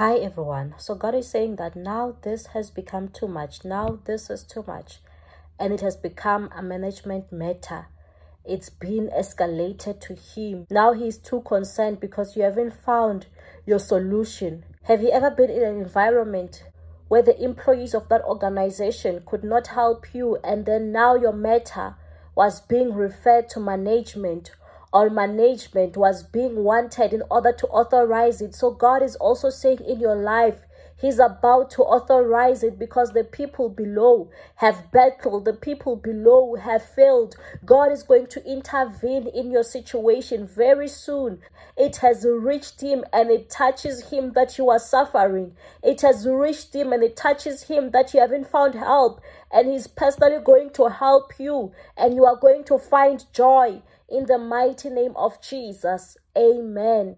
Hi everyone. So God is saying that now this has become too much. Now this is too much. And it has become a management matter. It's been escalated to him. Now he's too concerned because you haven't found your solution. Have you ever been in an environment where the employees of that organization could not help you and then now your matter was being referred to management or management was being wanted in order to authorize it. So God is also saying in your life, He's about to authorize it because the people below have battled, the people below have failed. God is going to intervene in your situation very soon. It has reached Him and it touches Him that you are suffering. It has reached Him and it touches Him that you haven't found help. And He's personally going to help you and you are going to find joy in the mighty name of Jesus. Amen.